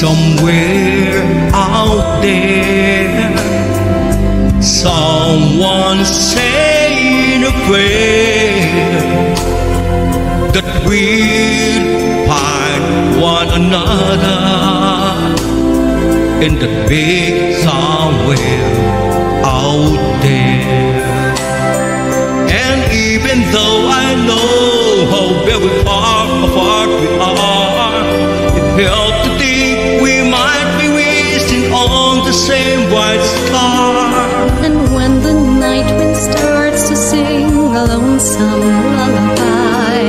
Somewhere out there, someone saying a prayer that we'll find one another in the big somewhere out there. And even though I know how very far apart we are, it helps lonesome lullaby,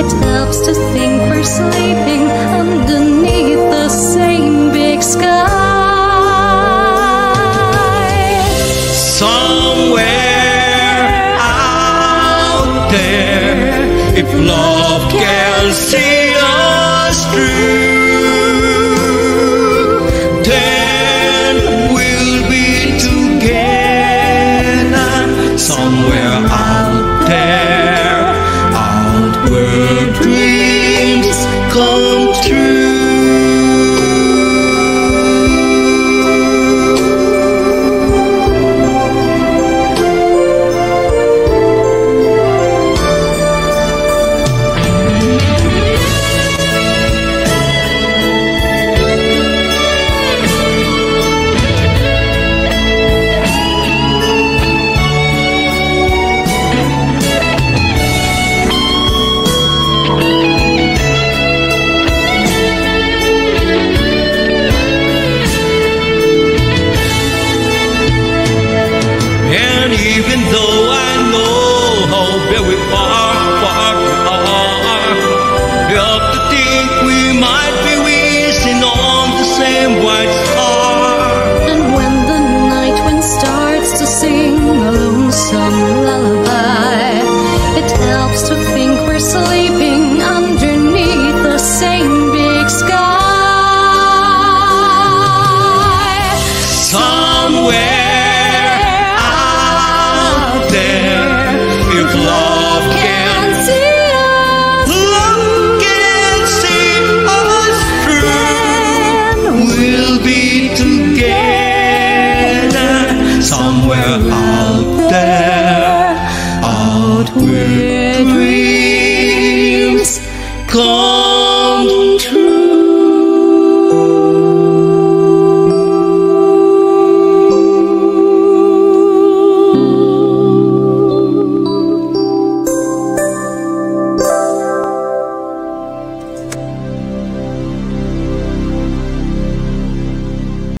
it helps to think we're sleeping underneath the same big sky. Somewhere out there, if love can see us through, then we'll be together. Somewhere out Even though I know how very far apart somewhere out there, out where.